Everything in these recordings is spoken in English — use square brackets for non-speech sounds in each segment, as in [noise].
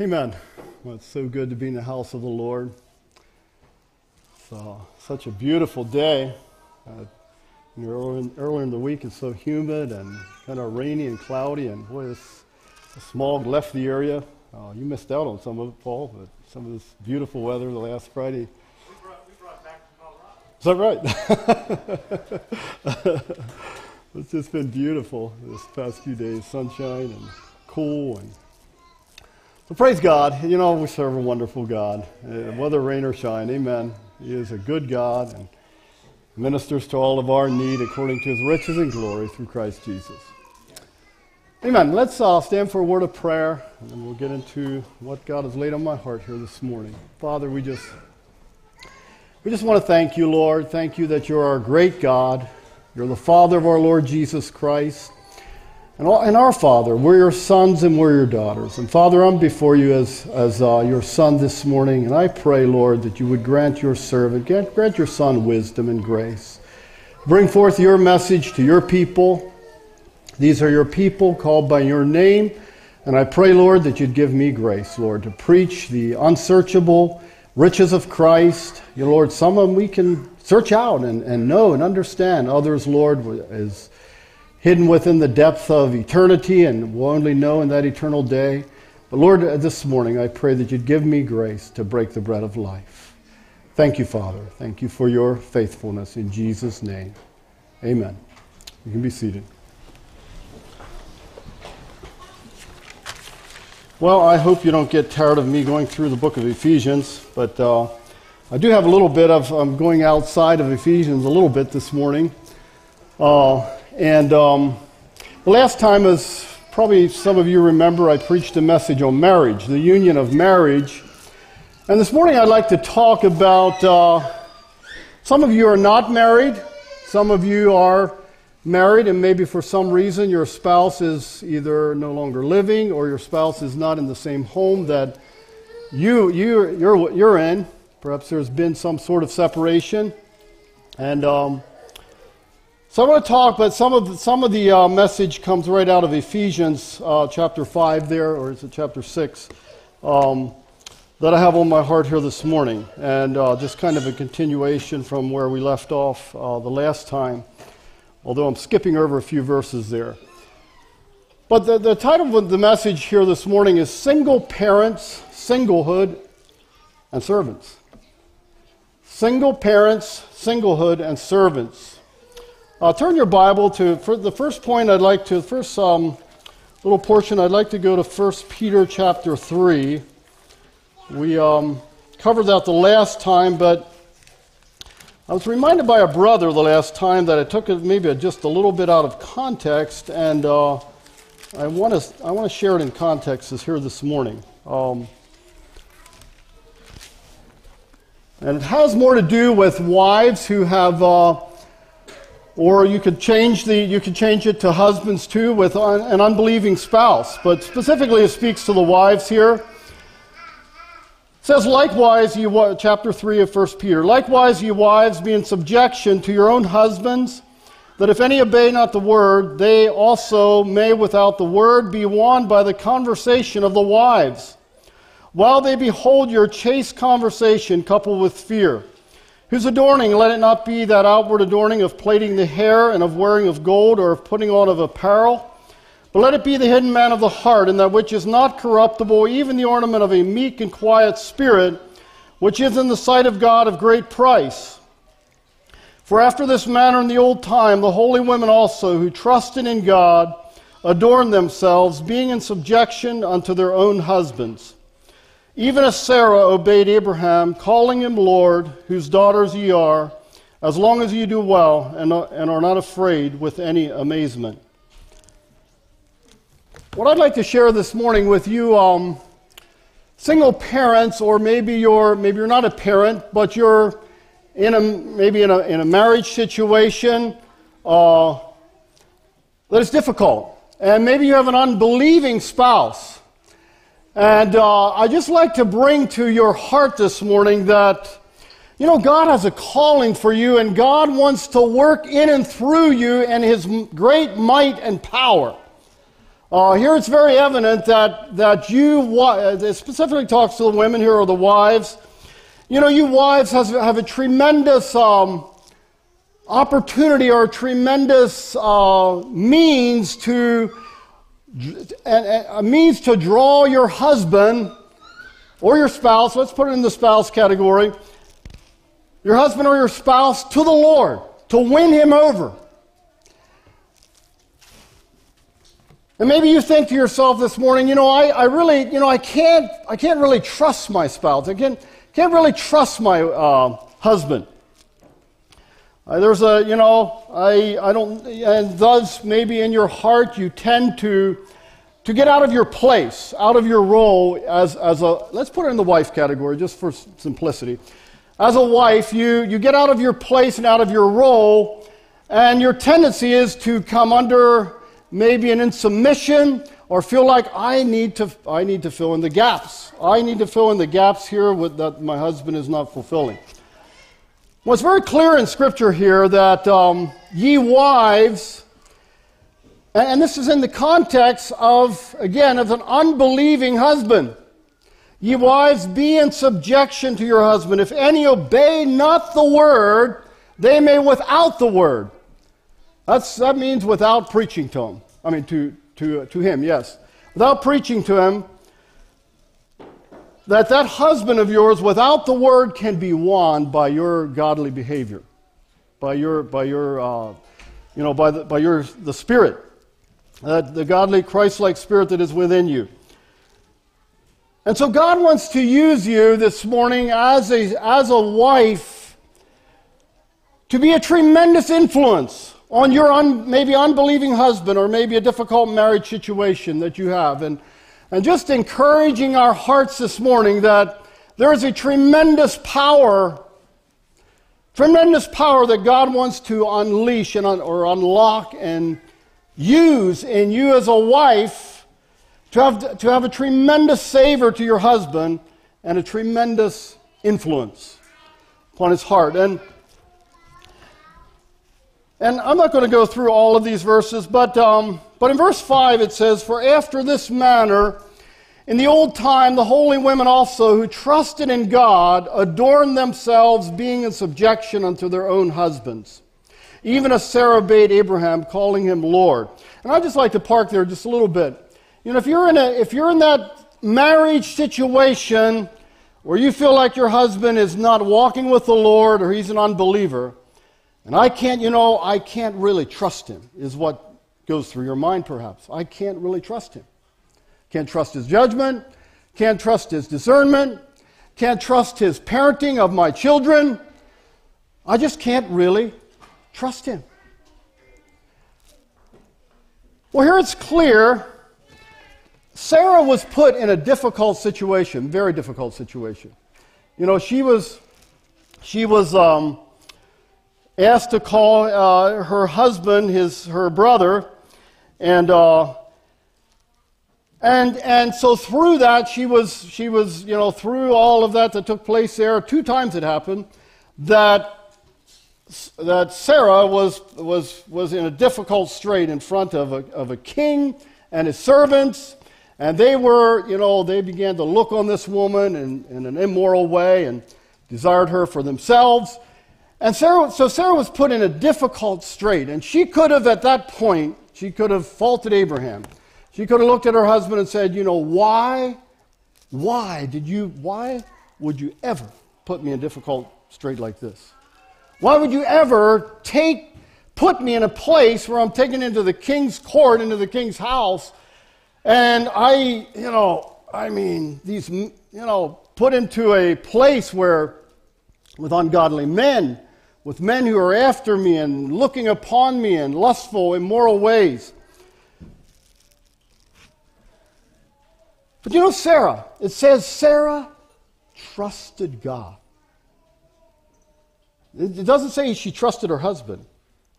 Amen. Well, it's so good to be in the house of the Lord. It's uh, such a beautiful day. Uh, earlier, in, the week, it's so humid and kind of rainy and cloudy, and boy, this, the smog left the area. Uh, you missed out on some of it, Paul, but some of this beautiful weather the last Friday. We brought, we brought back Is that right? [laughs] it's just been beautiful this past few days sunshine and cool and so praise God. You know, we serve a wonderful God. Uh, whether rain or shine, amen. He is a good God and ministers to all of our need according to his riches and glory through Christ Jesus. Amen. Let's uh, stand for a word of prayer and then we'll get into what God has laid on my heart here this morning. Father, we just we just want to thank you, Lord. Thank you that you're our great God. You're the Father of our Lord Jesus Christ. And, all, and our Father, we're your sons and we're your daughters. And Father, I'm before you as, as uh, your son this morning, and I pray, Lord, that you would grant your servant, grant, grant your son wisdom and grace. Bring forth your message to your people. These are your people called by your name. And I pray, Lord, that you'd give me grace, Lord, to preach the unsearchable riches of Christ. You know, Lord, some of them we can search out and, and know and understand. Others, Lord, is hidden within the depth of eternity and will only know in that eternal day. But Lord, this morning I pray that you'd give me grace to break the bread of life. Thank you, Father. Thank you for your faithfulness in Jesus' name. Amen. You can be seated. Well, I hope you don't get tired of me going through the book of Ephesians, but uh, I do have a little bit of um, going outside of Ephesians a little bit this morning. Uh, and um, the last time, as probably some of you remember, I preached a message on marriage, the union of marriage. And this morning I'd like to talk about uh, some of you are not married, some of you are married, and maybe for some reason your spouse is either no longer living or your spouse is not in the same home that you, you, you're, you're in. Perhaps there's been some sort of separation. And um, so I want to talk, but some of the, some of the uh, message comes right out of Ephesians uh, chapter five there, or is it chapter six? Um, that I have on my heart here this morning, and uh, just kind of a continuation from where we left off uh, the last time. Although I'm skipping over a few verses there. But the, the title of the message here this morning is Single Parents, Singlehood, and Servants. Single Parents, Singlehood, and Servants. Uh, turn your Bible to for the first point. I'd like to first um, little portion. I'd like to go to 1 Peter chapter three. We um, covered that the last time, but I was reminded by a brother the last time that I took it maybe just a little bit out of context, and uh, I want to I want to share it in context this here this morning. Um, and it has more to do with wives who have. Uh, or you could change the you could change it to husbands too with an unbelieving spouse. But specifically, it speaks to the wives here. It says, likewise, you chapter three of 1 Peter. Likewise, you wives, be in subjection to your own husbands, that if any obey not the word, they also may, without the word, be won by the conversation of the wives, while they behold your chaste conversation coupled with fear Whose adorning, let it not be that outward adorning of plaiting the hair and of wearing of gold or of putting on of apparel, but let it be the hidden man of the heart, and that which is not corruptible, even the ornament of a meek and quiet spirit, which is in the sight of God of great price. For after this manner in the old time, the holy women also, who trusted in God, adorned themselves, being in subjection unto their own husbands even as Sarah obeyed Abraham, calling him Lord, whose daughters ye are, as long as ye do well and, and are not afraid with any amazement. What I'd like to share this morning with you, um, single parents, or maybe you're maybe you're not a parent, but you're in a maybe in a in a marriage situation uh, that is difficult, and maybe you have an unbelieving spouse and uh, I just like to bring to your heart this morning that, you know, God has a calling for you, and God wants to work in and through you in His great might and power. Uh, here it's very evident that, that you, it specifically talks to the women here or the wives. You know, you wives have a tremendous um, opportunity or a tremendous uh, means to a means to draw your husband or your spouse, let's put it in the spouse category, your husband or your spouse to the Lord, to win him over. And maybe you think to yourself this morning, you know, I, I really, you know, I can't, I can't really trust my spouse. I can't, can't really trust my uh, husband. Uh, there's a, you know, I, I don't, and thus maybe in your heart you tend to, to get out of your place, out of your role as, as a, let's put it in the wife category just for simplicity. As a wife, you, you get out of your place and out of your role, and your tendency is to come under maybe an insubmission or feel like I need to, I need to fill in the gaps. I need to fill in the gaps here with, that my husband is not fulfilling. Well, it's very clear in Scripture here that um, ye wives, and this is in the context of, again, of an unbelieving husband. Ye wives, be in subjection to your husband. If any obey not the word, they may without the word. That's, that means without preaching to him. I mean, to, to, to him, yes. Without preaching to him, that that husband of yours without the word can be won by your godly behavior, by your, by your, uh, you know, by, the, by your, the spirit, uh, the godly Christ-like spirit that is within you. And so God wants to use you this morning as a, as a wife to be a tremendous influence on your un, maybe unbelieving husband or maybe a difficult marriage situation that you have. And and just encouraging our hearts this morning that there is a tremendous power, tremendous power that God wants to unleash and un- or unlock and use in you as a wife to have, to have a tremendous savor to your husband and a tremendous influence upon his heart. And and I'm not going to go through all of these verses, but, um, but in verse 5 it says, For after this manner, in the old time, the holy women also who trusted in God adorned themselves, being in subjection unto their own husbands. Even as Sarah obeyed Abraham, calling him Lord. And I'd just like to park there just a little bit. You know, if you're in, a, if you're in that marriage situation where you feel like your husband is not walking with the Lord or he's an unbeliever, and I can't, you know, I can't really trust him, is what goes through your mind perhaps. I can't really trust him. Can't trust his judgment, can't trust his discernment, can't trust his parenting of my children. I just can't really trust him. Well, here it's clear Sarah was put in a difficult situation, very difficult situation. You know, she was, she was um, asked to call uh, her husband, his, her brother, and, uh, and, and so through that, she was, she was, you know, through all of that that took place there, two times it happened, that, that Sarah was, was, was in a difficult strait in front of a, of a king and his servants. And they were, you know, they began to look on this woman in, in an immoral way and desired her for themselves. And Sarah, so Sarah was put in a difficult strait, and she could have, at that point, she could have faulted Abraham. She could have looked at her husband and said, You know, why, why did you, why would you ever put me in a difficult strait like this? Why would you ever take, put me in a place where I'm taken into the king's court, into the king's house, and I, you know, I mean, these, you know, put into a place where, with ungodly men, with men who are after me and looking upon me in lustful, immoral ways. But you know, Sarah, it says Sarah trusted God. It doesn't say she trusted her husband,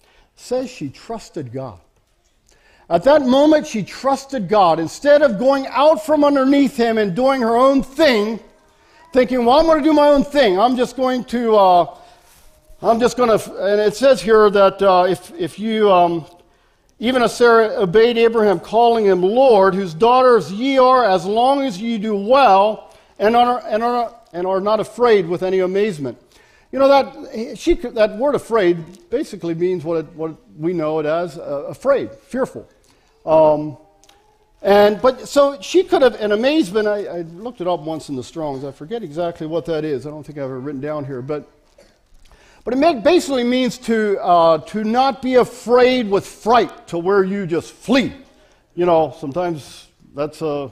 it says she trusted God. At that moment, she trusted God. Instead of going out from underneath him and doing her own thing, thinking, well, I'm going to do my own thing. I'm just going to, uh, I'm just going to, and it says here that uh, if, if you, um, Even as Sarah obeyed Abraham, calling him Lord, whose daughters ye are, as long as ye do well and are, and are, and are not afraid with any amazement. You know, that, she, that word afraid basically means what, it, what we know it as uh, afraid, fearful. Um, and, but so she could have, in amazement, I, I, looked it up once in the Strongs. I forget exactly what that is. I don't think I have it written down here. But, but it basically means to, uh, to not be afraid with fright to where you just flee. You know, sometimes that's a,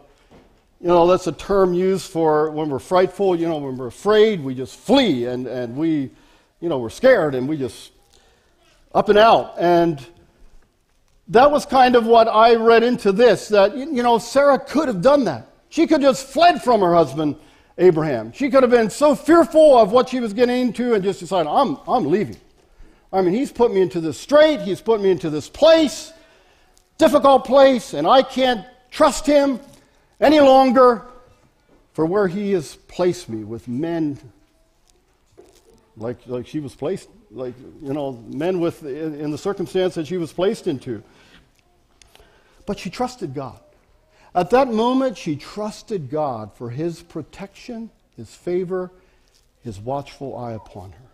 you know, that's a term used for when we're frightful. You know, when we're afraid, we just flee and, and we, you know, we're scared and we just up and out. And that was kind of what I read into this that, you know, Sarah could have done that. She could have just fled from her husband, Abraham. She could have been so fearful of what she was getting into and just decided, I'm, I'm leaving. I mean, he's put me into this strait, he's put me into this place, difficult place, and I can't trust him any longer for where he has placed me with men like, like she was placed, like, you know, men with, in, in the circumstance that she was placed into. But she trusted God. At that moment, she trusted God for his protection, his favor, his watchful eye upon her.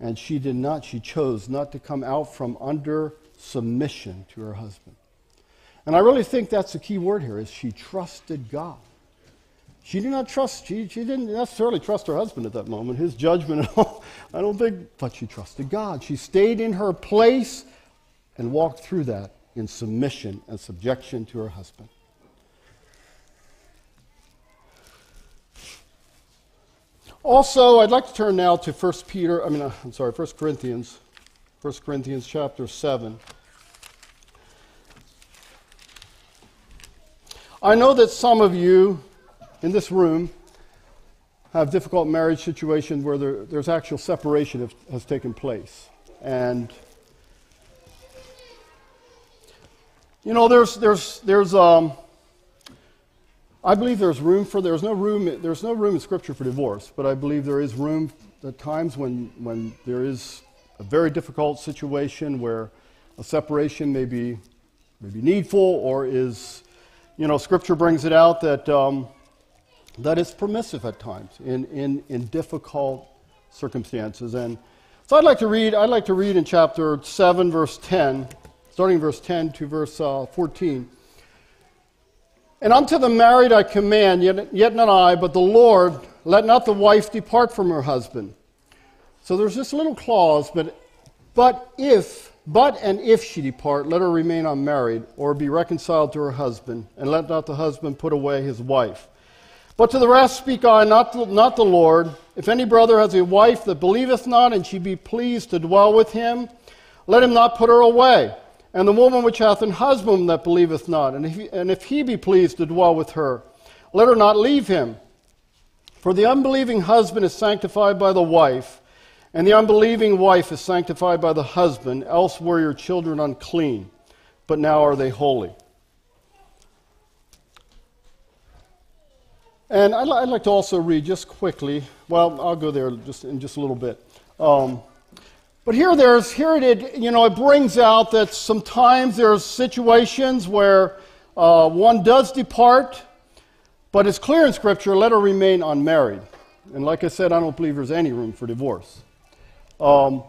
And she did not, she chose not to come out from under submission to her husband. And I really think that's the key word here is she trusted God. She did not trust, she, she didn't necessarily trust her husband at that moment, his judgment [laughs] I don't think, but she trusted God. She stayed in her place and walked through that in submission and subjection to her husband. Also, I'd like to turn now to 1 Peter, I mean, uh, I'm sorry, 1 Corinthians, 1 Corinthians chapter 7. I know that some of you in this room have difficult marriage situations where there, there's actual separation have, has taken place. And You know, there's, there's, there's, um, I believe there's room for, there's no room, there's no room in Scripture for divorce, but I believe there is room at times when, when there is a very difficult situation where a separation may be, may be needful or is, you know, Scripture brings it out that, um, that is permissive at times in, in, in difficult circumstances. And so I'd like to read, I'd like to read in chapter 7, verse 10 starting verse 10 to verse uh, 14. And unto the married I command, yet, yet not I, but the Lord, let not the wife depart from her husband. So there's this little clause, but, but if, but and if she depart, let her remain unmarried, or be reconciled to her husband, and let not the husband put away his wife. But to the rest speak I, not the, not the Lord. If any brother has a wife that believeth not, and she be pleased to dwell with him, let him not put her away. And the woman which hath an husband that believeth not, and if, he, and if he be pleased to dwell with her, let her not leave him. For the unbelieving husband is sanctified by the wife, and the unbelieving wife is sanctified by the husband, else were your children unclean, but now are they holy. And I'd, like to also read just quickly, well, I'll go there just in just a little bit. Um, but here there's here it you know it brings out that sometimes there's situations where uh, one does depart, but it's clear in Scripture, let her remain unmarried. And like I said, I don't believe there's any room for divorce. Um,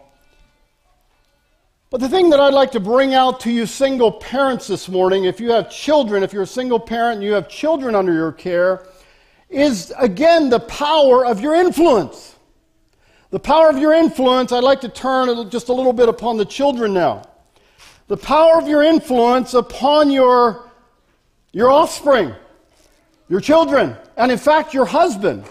but the thing that I'd like to bring out to you single parents this morning, if you have children, if you're a single parent and you have children under your care, is again the power of your influence. The power of your influence, I'd like to turn just a little bit upon the children now. The power of your influence upon your, your offspring, your children, and in fact, your husband,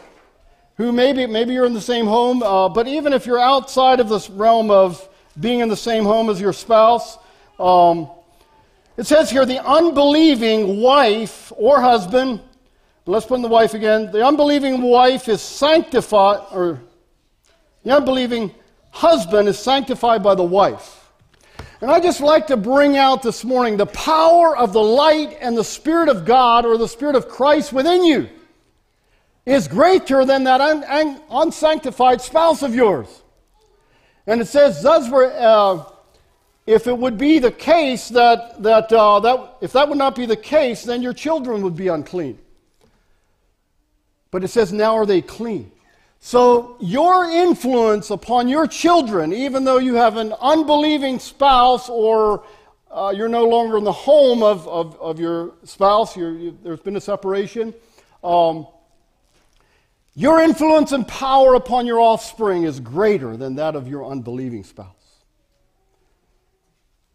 who maybe, maybe you're in the same home, uh, but even if you're outside of this realm of being in the same home as your spouse, um, it says here the unbelieving wife or husband, let's put in the wife again, the unbelieving wife is sanctified, or the unbelieving husband is sanctified by the wife. And I just like to bring out this morning the power of the light and the Spirit of God or the Spirit of Christ within you is greater than that un- un- unsanctified spouse of yours. And it says, thus were, uh, if it would be the case that, that, uh, that if that would not be the case, then your children would be unclean. But it says, now are they clean? So your influence upon your children, even though you have an unbelieving spouse or uh, you're no longer in the home of, of, of your spouse, you, there's been a separation, um, your influence and power upon your offspring is greater than that of your unbelieving spouse.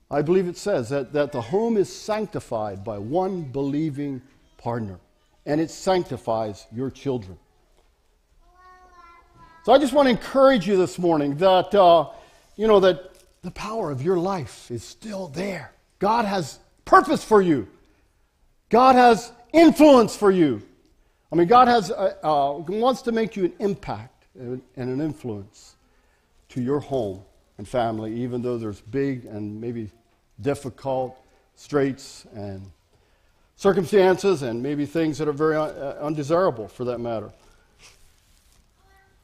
I believe it says that, that the home is sanctified by one believing partner, and it sanctifies your children. So I just want to encourage you this morning that, uh, you know, that the power of your life is still there. God has purpose for you. God has influence for you. I mean, God has, uh, uh, wants to make you an impact and an influence to your home and family, even though there's big and maybe difficult straits and circumstances and maybe things that are very un- uh, undesirable for that matter.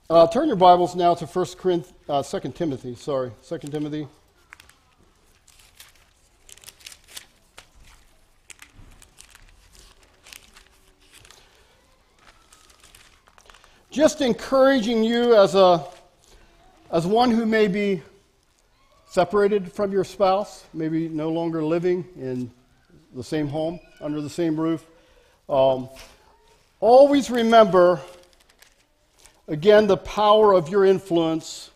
Uh, turn your Bibles now to 1 Corinthians, uh, 2 Timothy, sorry, 2 Timothy. Just encouraging you as, a, as one who may be separated from your spouse, maybe no longer living in the same home, under the same roof. Um, always remember, again, the power of your influence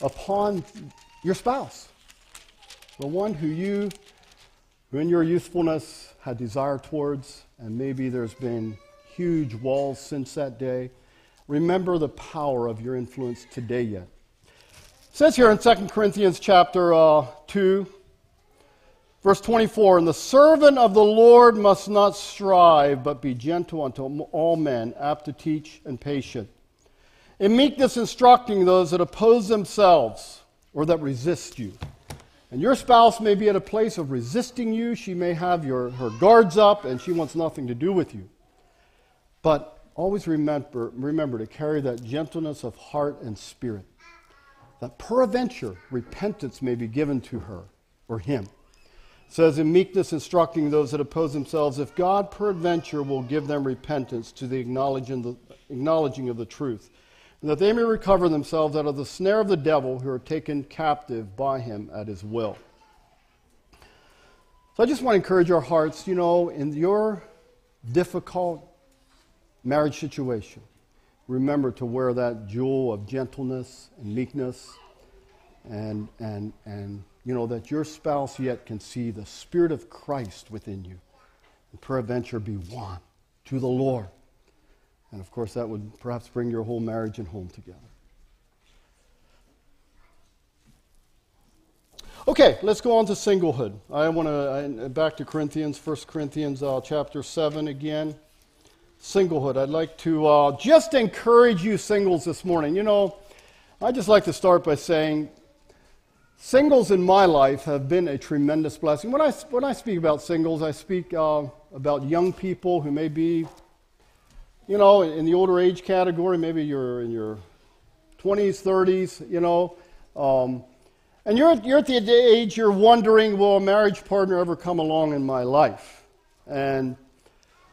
upon your spouse, the one who you, who in your youthfulness had desire towards, and maybe there's been huge walls since that day. Remember the power of your influence today yet It says here in 2 Corinthians chapter uh, 2, verse 24, And the servant of the Lord must not strive, but be gentle unto all men, apt to teach and patient. In meekness instructing those that oppose themselves or that resist you. And your spouse may be at a place of resisting you. She may have your, her guards up and she wants nothing to do with you. But always remember, remember to carry that gentleness of heart and spirit that peradventure repentance may be given to her or him. It says in meekness instructing those that oppose themselves, if God peradventure will give them repentance to the acknowledging, the acknowledging of the truth, and that they may recover themselves out of the snare of the devil who are taken captive by him at his will. So I just want to encourage our hearts, you know, in your difficult marriage situation, remember to wear that jewel of gentleness and meekness and, and, and you know that your spouse yet can see the spirit of christ within you and peradventure be won to the lord and of course that would perhaps bring your whole marriage and home together okay let's go on to singlehood i want to back to corinthians 1 corinthians uh, chapter 7 again singlehood. I'd like to uh, just encourage you singles this morning. You know, I'd just like to start by saying singles in my life have been a tremendous blessing. When I, when I speak about singles, I speak uh, about young people who may be, you know, in the older age category. Maybe you're in your 20s, 30s, you know. Um, and you're, you're at the age you're wondering, will a marriage partner ever come along in my life? And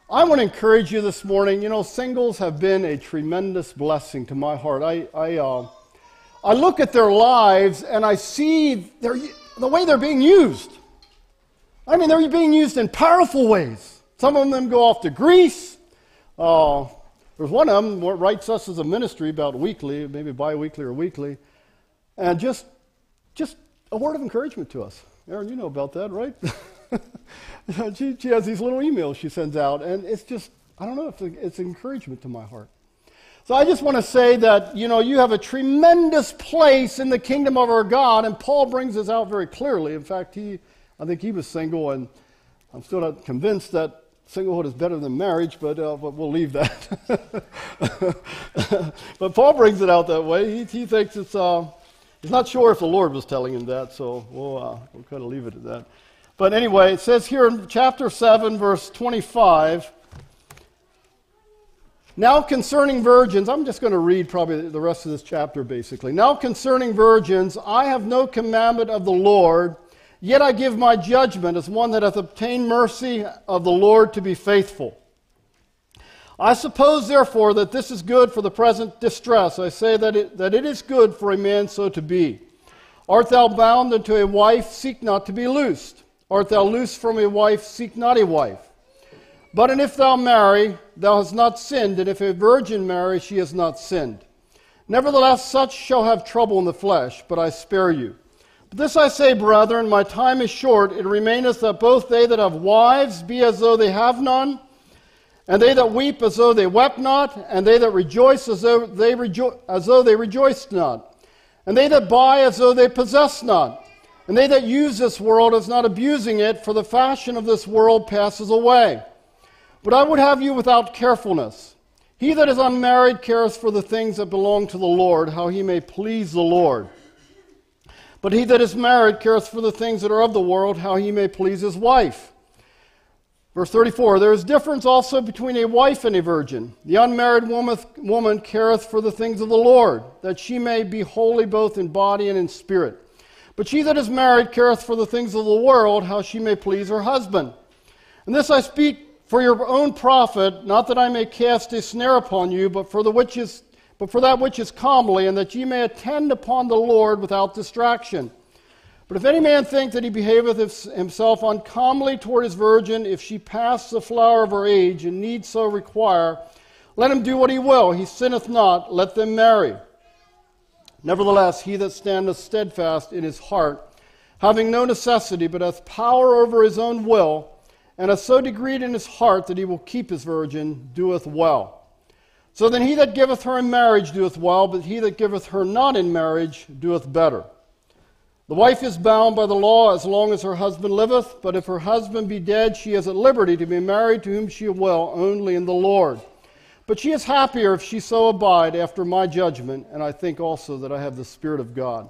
I want to encourage you this morning. You know, singles have been a tremendous blessing to my heart. I, I, uh, I look at their lives and I see their, the way they're being used. I mean, they're being used in powerful ways. Some of them go off to Greece. Uh, there's one of them that writes us as a ministry about weekly, maybe bi-weekly or weekly, and just, just a word of encouragement to us. Aaron, you know about that, right? [laughs] she, she has these little emails she sends out, and it's just, I don't know, it's, a, it's encouragement to my heart. So I just want to say that, you know, you have a tremendous place in the kingdom of our God, and Paul brings this out very clearly. In fact, he, I think he was single, and I'm still not convinced that singlehood is better than marriage, but, uh, but we'll leave that. [laughs] but Paul brings it out that way. He, he thinks it's, uh, he's not sure if the Lord was telling him that, so we'll, uh, we'll kind of leave it at that. But anyway, it says here in chapter 7, verse 25 Now concerning virgins, I'm just going to read probably the rest of this chapter basically. Now concerning virgins, I have no commandment of the Lord, Yet I give my judgment as one that hath obtained mercy of the Lord to be faithful. I suppose, therefore, that this is good for the present distress. I say that it, that it is good for a man so to be. Art thou bound unto a wife? Seek not to be loosed. Art thou loosed from a wife? Seek not a wife. But and if thou marry, thou hast not sinned, and if a virgin marry, she has not sinned. Nevertheless, such shall have trouble in the flesh, but I spare you. This I say, brethren, my time is short. It remaineth that both they that have wives be as though they have none, and they that weep as though they wept not, and they that rejoice as though they, rejo- as though they rejoiced not, and they that buy as though they possess not, and they that use this world as not abusing it, for the fashion of this world passes away. But I would have you without carefulness. He that is unmarried cares for the things that belong to the Lord, how he may please the Lord. But he that is married careth for the things that are of the world, how he may please his wife. Verse 34 There is difference also between a wife and a virgin. The unmarried woman, careth for the things of the Lord, that she may be holy both in body and in spirit. But she that is married careth for the things of the world, how she may please her husband. And this I speak for your own profit, not that I may cast a snare upon you, but for the which is but for that which is comely, and that ye may attend upon the Lord without distraction. But if any man think that he behaveth himself uncomely toward his virgin, if she pass the flower of her age, and need so require, let him do what he will. He sinneth not, let them marry. Nevertheless, he that standeth steadfast in his heart, having no necessity, but hath power over his own will, and hath so decreed in his heart that he will keep his virgin, doeth well. So then he that giveth her in marriage doeth well, but he that giveth her not in marriage doeth better. The wife is bound by the law as long as her husband liveth, but if her husband be dead, she is at liberty to be married to whom she will, only in the Lord. But she is happier if she so abide after my judgment, and I think also that I have the Spirit of God.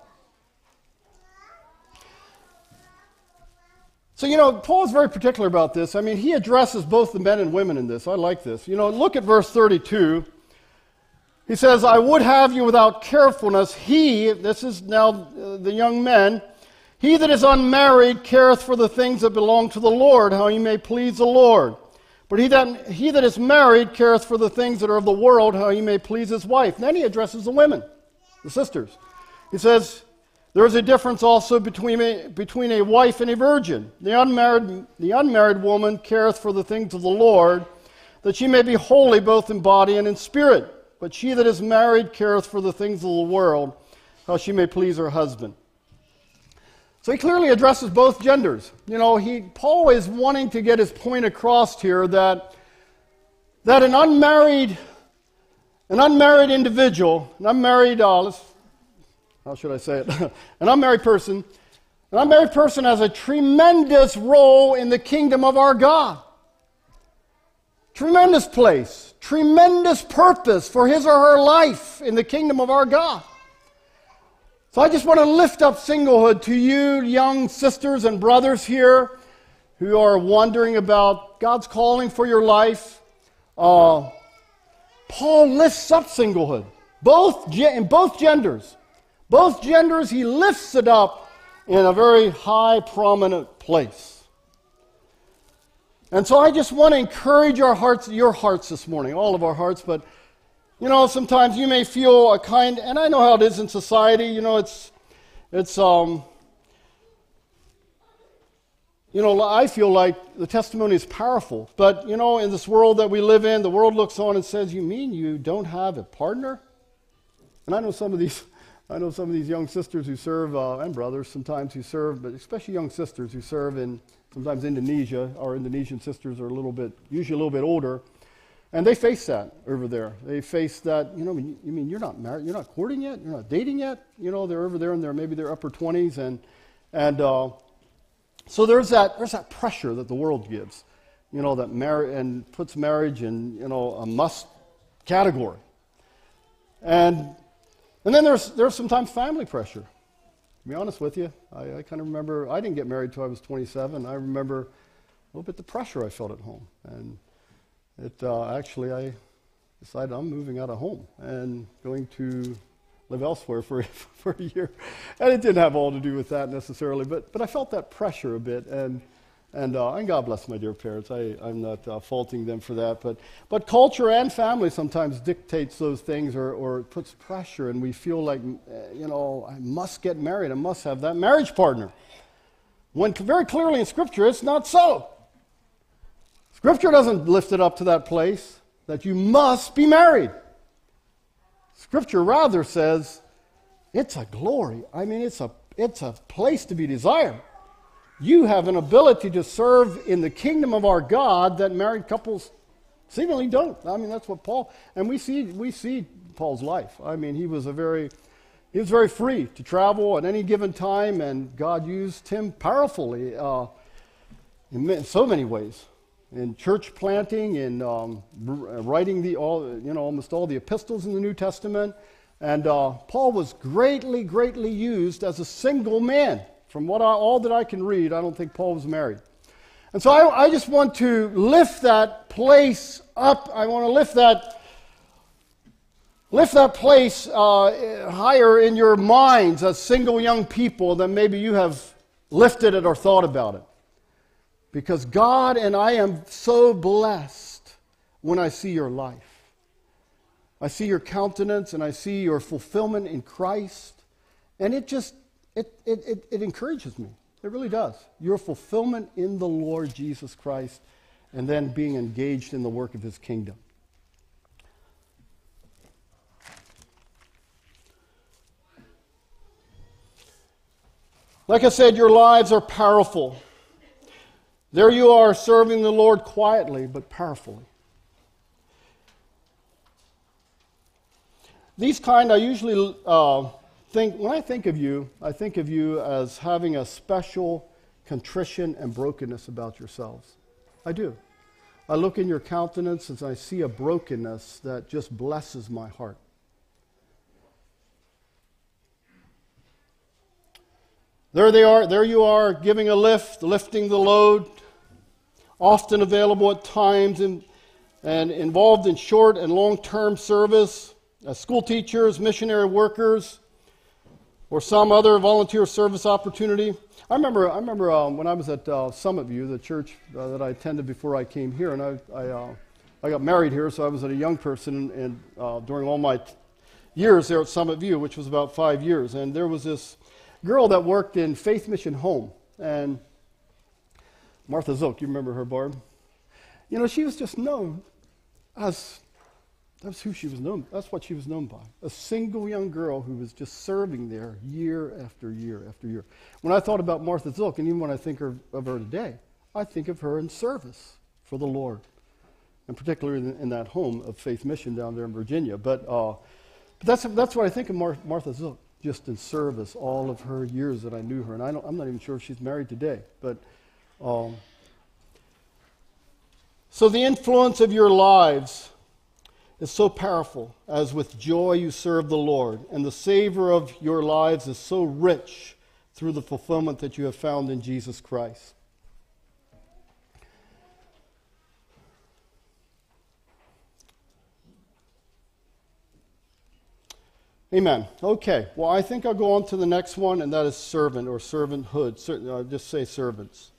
So, you know, Paul is very particular about this. I mean, he addresses both the men and women in this. I like this. You know, look at verse 32. He says, I would have you without carefulness. He, this is now uh, the young men, he that is unmarried careth for the things that belong to the Lord, how he may please the Lord. But he that, he that is married careth for the things that are of the world, how he may please his wife. Then he addresses the women, the sisters. He says, there is a difference also between a, between a wife and a virgin. The unmarried, the unmarried woman careth for the things of the Lord, that she may be holy both in body and in spirit. But she that is married careth for the things of the world, how she may please her husband. So he clearly addresses both genders. You know, he, Paul is wanting to get his point across here that, that an unmarried, an unmarried individual, an unmarried, uh, how should I say it? [laughs] an unmarried person, an unmarried person has a tremendous role in the kingdom of our God. Tremendous place, tremendous purpose for his or her life in the kingdom of our God. So I just want to lift up singlehood to you, young sisters and brothers here who are wondering about God's calling for your life. Uh, Paul lifts up singlehood, both in both genders. Both genders, he lifts it up in a very high, prominent place. And so I just want to encourage our hearts, your hearts this morning, all of our hearts, but you know, sometimes you may feel a kind, and I know how it is in society, you know, it's, it's, um, you know, I feel like the testimony is powerful. But, you know, in this world that we live in, the world looks on and says, You mean you don't have a partner? And I know some of these [laughs] I know some of these young sisters who serve, uh, and brothers sometimes who serve, but especially young sisters who serve in sometimes Indonesia. Our Indonesian sisters are a little bit, usually a little bit older, and they face that over there. They face that, you know, you mean you're not married, you're not courting yet, you're not dating yet. You know, they're over there in their maybe their upper 20s, and and uh, so there's that there's that pressure that the world gives, you know, that marriage and puts marriage in you know a must category, and and then there's, there's sometimes family pressure. To be honest with you, I, I kind of remember, I didn't get married until I was 27. I remember a little bit the pressure I felt at home. And it uh, actually, I decided I'm moving out of home and going to live elsewhere for, [laughs] for a year. And it didn't have all to do with that necessarily, but, but I felt that pressure a bit. And, and, uh, and God bless my dear parents. I, I'm not uh, faulting them for that. But, but culture and family sometimes dictates those things or, or puts pressure, and we feel like, eh, you know, I must get married. I must have that marriage partner. When very clearly in Scripture, it's not so. Scripture doesn't lift it up to that place that you must be married. Scripture rather says it's a glory. I mean, it's a, it's a place to be desired. You have an ability to serve in the kingdom of our God that married couples seemingly don't. I mean, that's what Paul, and we see, we see Paul's life. I mean, he was a very, he was very free to travel at any given time, and God used him powerfully uh, in so many ways in church planting, in um, writing the all, you know, almost all the epistles in the New Testament. And uh, Paul was greatly, greatly used as a single man. From what I, all that I can read, I don't think Paul was married. And so I, I just want to lift that place up. I want to lift that, lift that place uh, higher in your minds as single young people than maybe you have lifted it or thought about it. Because God and I am so blessed when I see your life. I see your countenance and I see your fulfillment in Christ. And it just, it, it, it, it encourages me. It really does. Your fulfillment in the Lord Jesus Christ and then being engaged in the work of his kingdom. Like I said, your lives are powerful. There you are serving the Lord quietly but powerfully. These kind, I usually uh, think, when I think of you, I think of you as having a special contrition and brokenness about yourselves. I do. I look in your countenance and I see a brokenness that just blesses my heart. There they are, there you are, giving a lift, lifting the load, often available at times and, and involved in short and long term service as school teachers, missionary workers, or some other volunteer service opportunity. I remember, I remember um, when I was at uh, Summit View, the church uh, that I attended before I came here, and I, I, uh, I got married here, so I was a young person and, uh, during all my t- years there at Summit View, which was about five years. And there was this girl that worked in Faith Mission Home. And Martha Zook, you remember her, Barb? You know, she was just known as that's who she was known. That's what she was known by. A single young girl who was just serving there year after year after year. When I thought about Martha Zook, and even when I think of, her today, I think of her in service for the Lord, and particularly in, in that home of Faith Mission down there in Virginia. But, uh, but that's, that's what I think of Mar- Martha Zook, just in service all of her years that I knew her. And I am not even sure if she's married today, but um, so the influence of your lives is so powerful as with joy you serve the Lord, and the savor of your lives is so rich through the fulfillment that you have found in Jesus Christ. Amen. Okay. Well, I think I'll go on to the next one, and that is servant or servanthood. I'll uh, just say servants.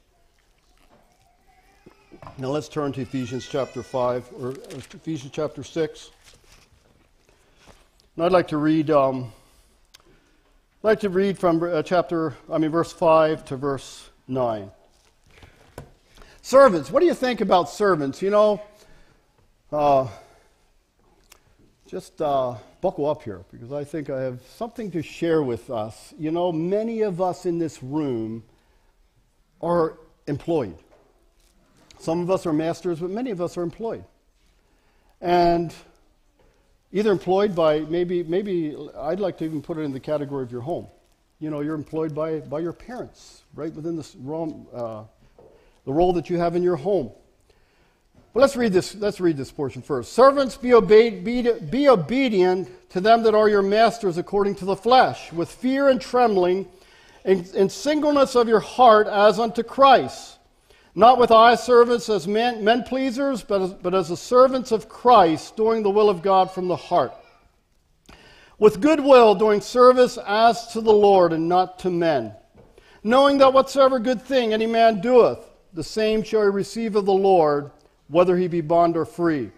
Now let's turn to Ephesians chapter 5, or Ephesians chapter 6. And I'd like to read, um, I'd like to read from uh, chapter, I mean, verse 5 to verse 9. Servants, what do you think about servants? You know, uh, just uh, buckle up here because I think I have something to share with us. You know, many of us in this room are employed. Some of us are masters, but many of us are employed. And either employed by maybe, maybe I'd like to even put it in the category of your home. You know, you're employed by, by your parents, right within this role, uh, the role that you have in your home. But let's read this, let's read this portion first. Servants, be, obe- be, be obedient to them that are your masters according to the flesh, with fear and trembling, in, in singleness of your heart as unto Christ not with eye service as men, men pleasers, but as, but as the servants of Christ, doing the will of God from the heart. with goodwill doing service as to the Lord and not to men, knowing that whatsoever good thing any man doeth, the same shall he receive of the Lord, whether he be bond or free.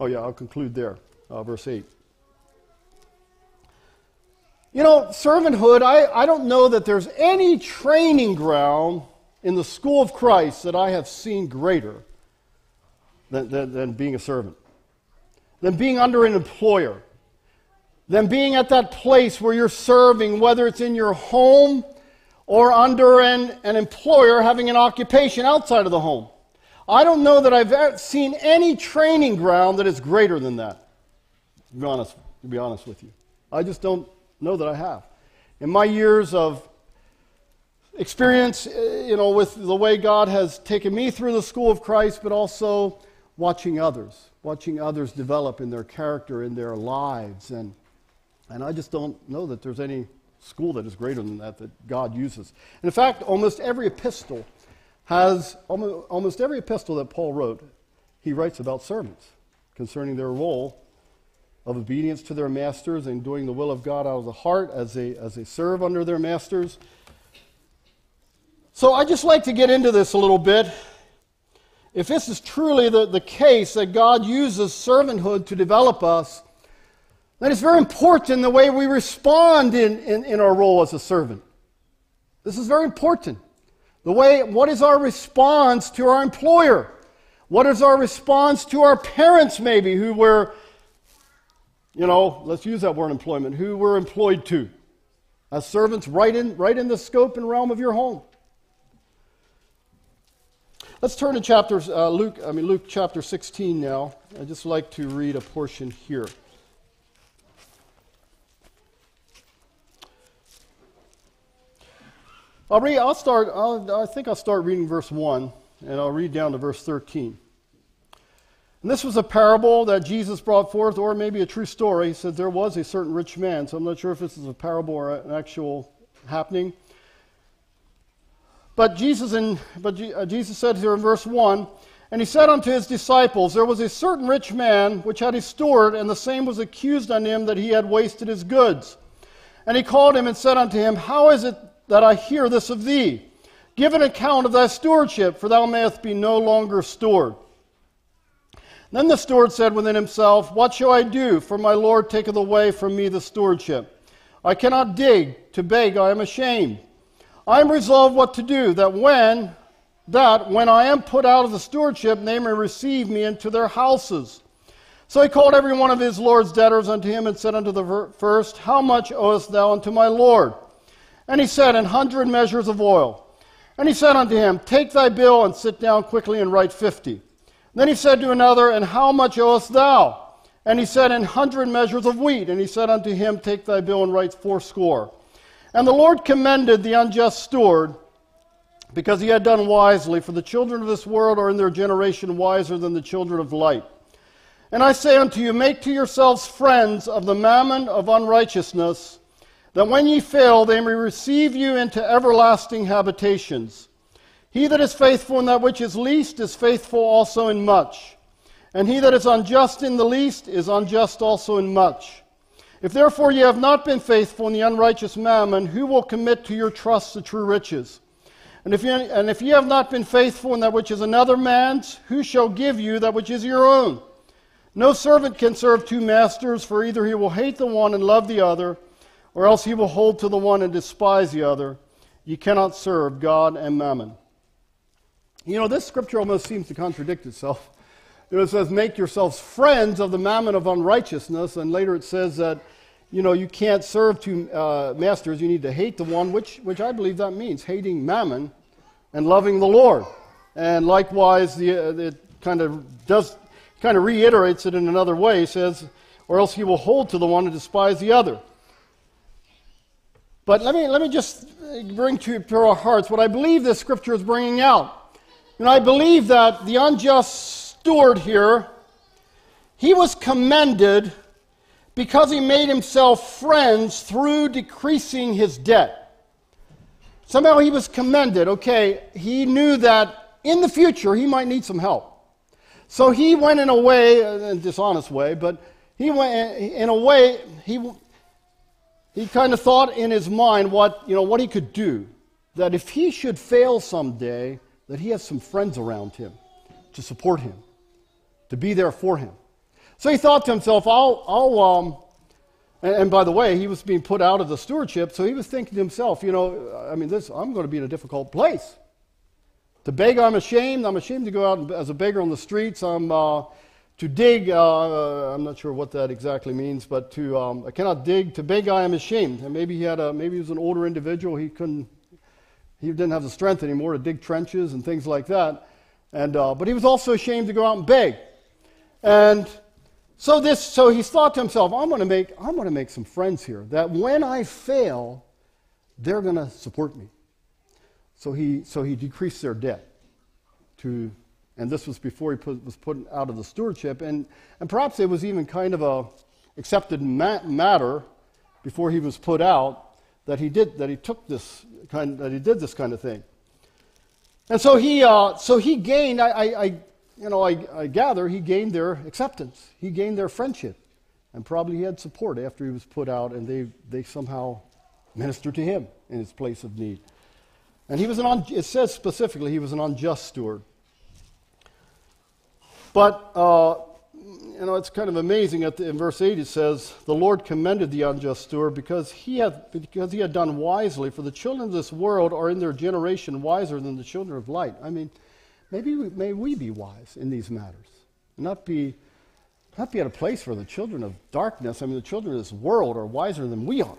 Oh, yeah, I'll conclude there. Uh, verse 8. You know, servanthood, I, I don't know that there's any training ground in the school of Christ that I have seen greater than, than, than being a servant, than being under an employer, than being at that place where you're serving, whether it's in your home or under an, an employer having an occupation outside of the home. I don't know that I've seen any training ground that is greater than that. To be honest, to be honest with you, I just don't know that I have. In my years of experience, eh, you know, with the way God has taken me through the school of Christ, but also watching others, watching others develop in their character, in their lives. And, and I just don't know that there's any school that is greater than that that God uses. And in fact, almost every epistle has, almost, almost every epistle that Paul wrote, he writes about servants concerning their role of obedience to their masters and doing the will of God out of the heart as they, as they serve under their masters. So I just like to get into this a little bit. If this is truly the, the case that God uses servanthood to develop us, then it's very important the way we respond in, in, in our role as a servant. This is very important. The way, what is our response to our employer? What is our response to our parents, maybe, who were you know, let's use that word employment, who we're employed to as servants right in, right in the scope and realm of your home. Let's turn to chapter uh, Luke, I mean Luke chapter 16 now. I'd just like to read a portion here. I'll read, I'll start, I'll, I think I'll start reading verse 1, and I'll read down to verse 13. And this was a parable that Jesus brought forth, or maybe a true story. He said there was a certain rich man. So I'm not sure if this is a parable or an actual happening. But Jesus, in, but uh, Jesus said here in verse 1 And he said unto his disciples, There was a certain rich man which had a steward, and the same was accused on him that he had wasted his goods. And he called him and said unto him, How is it that I hear this of thee? Give an account of thy stewardship, for thou mayest be no longer steward. Then the steward said within himself, What shall I do? For my Lord taketh away from me the stewardship. I cannot dig, to beg I am ashamed. I am resolved what to do, that when that when I am put out of the stewardship, they may receive me into their houses. So he called every one of his Lord's debtors unto him, and said unto the first, How much owest thou unto my Lord? And he said, An hundred measures of oil. And he said unto him, Take thy bill and sit down quickly and write fifty. Then he said to another, And how much owest thou? And he said, An hundred measures of wheat. And he said unto him, Take thy bill and write fourscore. And the Lord commended the unjust steward because he had done wisely, for the children of this world are in their generation wiser than the children of light. And I say unto you, make to yourselves friends of the mammon of unrighteousness, that when ye fail, they may receive you into everlasting habitations. He that is faithful in that which is least is faithful also in much. And he that is unjust in the least is unjust also in much. If therefore ye have not been faithful in the unrighteous mammon, who will commit to your trust the true riches? And if, ye, and if ye have not been faithful in that which is another man's, who shall give you that which is your own? No servant can serve two masters, for either he will hate the one and love the other, or else he will hold to the one and despise the other. Ye cannot serve God and mammon. You know, this scripture almost seems to contradict itself. It says, make yourselves friends of the mammon of unrighteousness, and later it says that, you know, you can't serve two uh, masters, you need to hate the one, which, which I believe that means, hating mammon and loving the Lord. And likewise, the, uh, it kind of does, kind of reiterates it in another way, says, or else he will hold to the one and despise the other. But let me, let me just bring to, to our hearts what I believe this scripture is bringing out. And I believe that the unjust steward here, he was commended because he made himself friends through decreasing his debt. Somehow he was commended. Okay, he knew that in the future he might need some help. So he went in a way, a dishonest way, but he went in a way, he, he kind of thought in his mind what, you know, what he could do. That if he should fail someday, that he has some friends around him to support him, to be there for him. So he thought to himself, I'll, I'll um, and, and, by the way, he was being put out of the stewardship, so he was thinking to himself, you know, I mean, this, I'm going to be in a difficult place. To beg, I'm ashamed. I'm ashamed to go out as a beggar on the streets. I'm, uh, to dig, uh, I'm not sure what that exactly means, but to, um, I cannot dig. To beg, I am ashamed. And maybe he had a, maybe he was an older individual. He couldn't, he didn't have the strength anymore to dig trenches and things like that. And, uh, but he was also ashamed to go out and beg. And so this, so he thought to himself, I'm going to make, I'm going to make some friends here. That when I fail, they're going to support me. So he, so he decreased their debt to and this was before he put, was put out of the stewardship. And, and perhaps it was even kind of a accepted ma- matter before he was put out that he did that he took this kind that he did this kind of thing. And so he uh, so he gained I, I you know I, I gather he gained their acceptance. He gained their friendship, and probably he had support after he was put out, and they they somehow ministered to him in his place of need. And he was an un, it says specifically he was an unjust steward. But, uh, you know, it's kind of amazing. At the, in verse 8, it says, The Lord commended the unjust steward because he, had, because he had done wisely, for the children of this world are in their generation wiser than the children of light. I mean, maybe we, may we be wise in these matters and not be, not be at a place where the children of darkness, I mean, the children of this world are wiser than we are.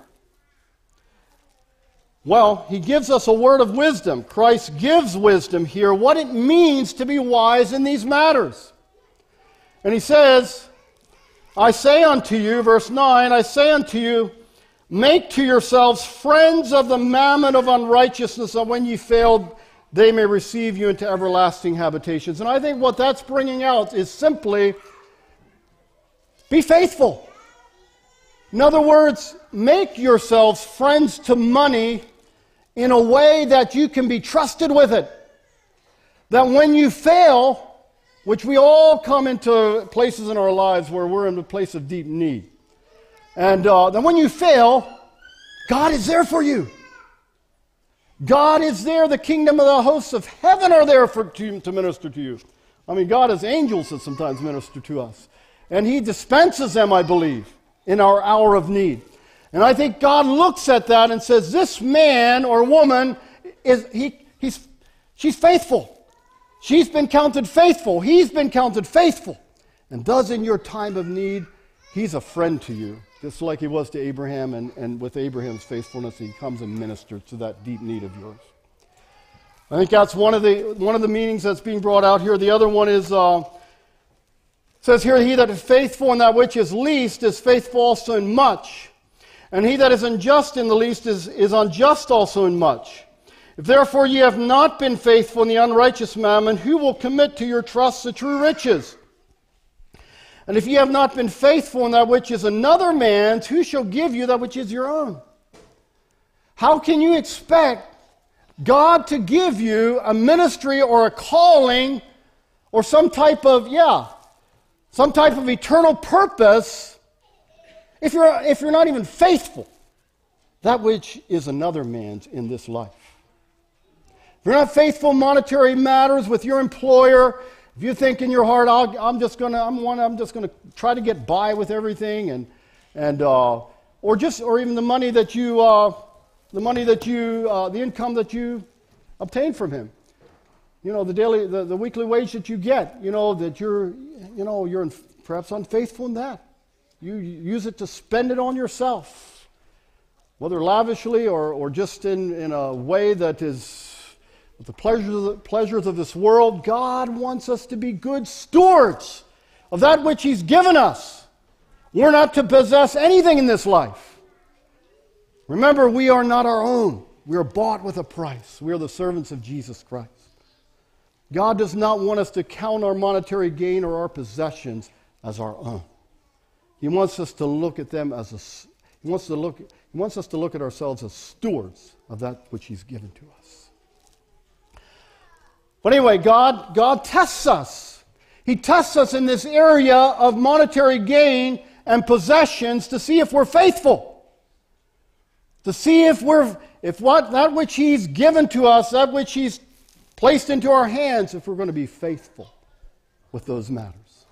Well, he gives us a word of wisdom. Christ gives wisdom here, what it means to be wise in these matters. And he says, I say unto you, verse 9, I say unto you, make to yourselves friends of the mammon of unrighteousness, that when ye fail, they may receive you into everlasting habitations. And I think what that's bringing out is simply be faithful. In other words, make yourselves friends to money in a way that you can be trusted with it. That when you fail, which we all come into places in our lives where we're in a place of deep need. And uh, then when you fail, God is there for you. God is there. The kingdom of the hosts of heaven are there for, to, to minister to you. I mean, God has angels that sometimes minister to us. And He dispenses them, I believe, in our hour of need. And I think God looks at that and says, This man or woman is he, he's, she's faithful. She's been counted faithful. He's been counted faithful. And does in your time of need, he's a friend to you, just like he was to Abraham. And, and with Abraham's faithfulness, he comes and ministers to that deep need of yours. I think that's one of the, one of the meanings that's being brought out here. The other one is, uh, says here, he that is faithful in that which is least is faithful also in much. And he that is unjust in the least is, is unjust also in much. If therefore ye have not been faithful in the unrighteous mammon, who will commit to your trust the true riches? And if you have not been faithful in that which is another man's, who shall give you that which is your own? How can you expect God to give you a ministry or a calling or some type of, yeah, some type of eternal purpose if you're, if you're not even faithful? That which is another man's in this life. If you're not faithful in monetary matters with your employer, if you think in your heart, i am just to, I'm one, I'm just going to try to get by with everything, and, and, uh, or just, or even the money that you, uh, the money that you, uh, the income that you obtain from him. You know, the daily, the, the weekly wage that you get, you know, that you're, you know, you're perhaps unfaithful in that. You use it to spend it on yourself, whether lavishly or, or just in, in a way that is the pleasures, pleasures of this world, God wants us to be good stewards of that which He's given us. We're not to possess anything in this life. Remember, we are not our own. We are bought with a price. We are the servants of Jesus Christ. God does not want us to count our monetary gain or our possessions as our own. He wants us to look at them as a, he wants, to look, he wants us to look at ourselves as stewards of that which He's given to us. But anyway, God, God tests us. He tests us in this area of monetary gain and possessions to see if we're faithful. to see if we're if what that which he's given to us, that which he's placed into our hands, if we're going to be faithful with those matters.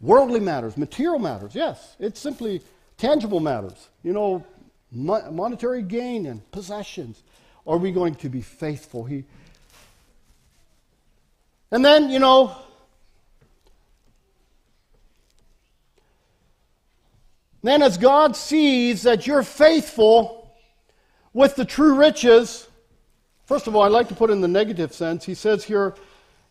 Worldly matters, material matters, yes. It's simply tangible matters. You know, mo- monetary gain and possessions. Are we going to be faithful? He and then, you know, then as God sees that you're faithful with the true riches, first of all, I like to put in the negative sense. He says here,